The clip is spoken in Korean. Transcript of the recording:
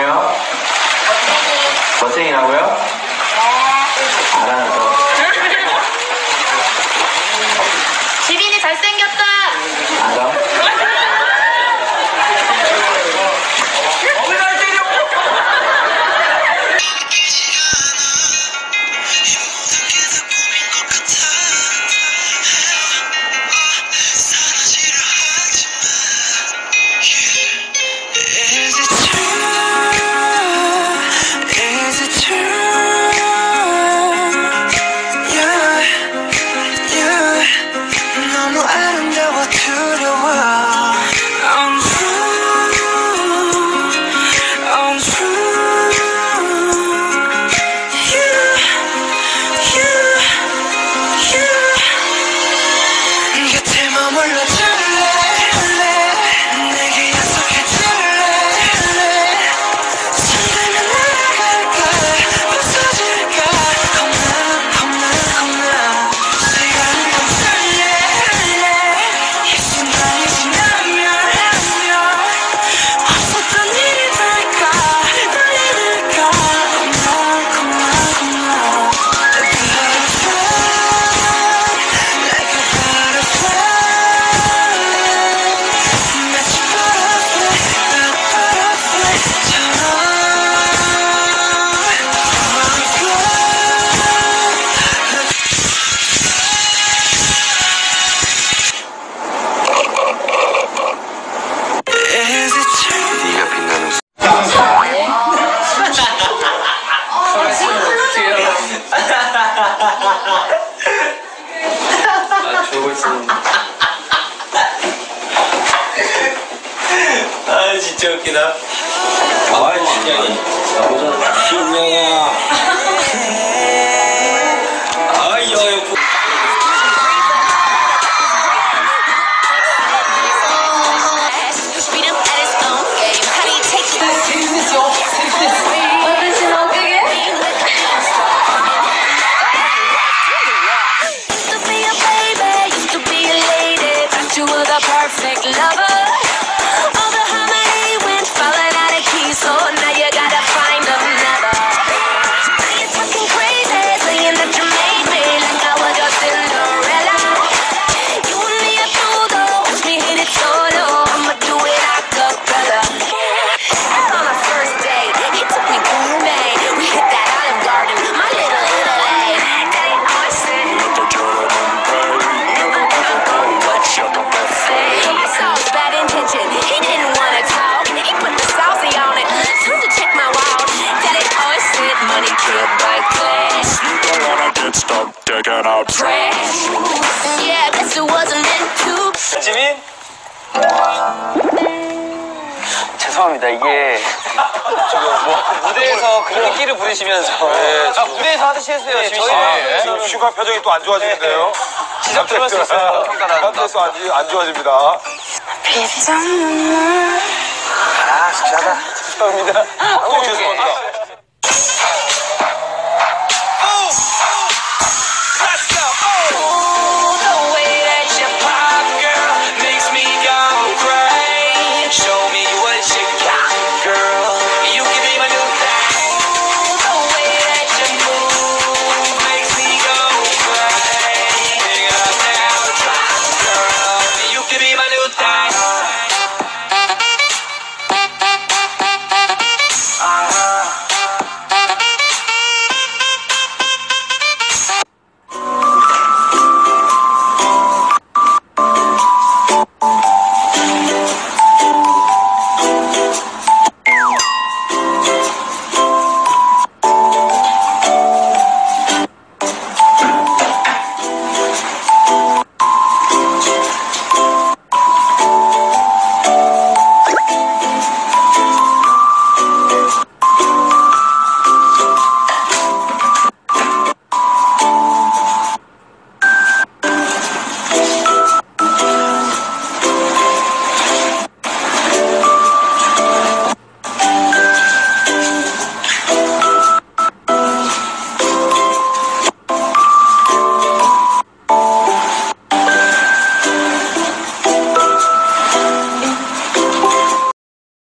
よ。 아 진짜 웃기다. 아 진짜. 아, 지민? 죄송합니다. 이게 뭐 무대에서 그렇게 끼를 부리시면서 네, 아, 무대에서 하듯이 해주세요. 네, 네. 지금 슈가 표정이 또 안 좋아지는데요. 지적 들어갈 수 있어요. 평가라는 안, 안 좋아집니다. 비장아 진짜다. 죄송합니다. 아이고, 죄송합니다. 아,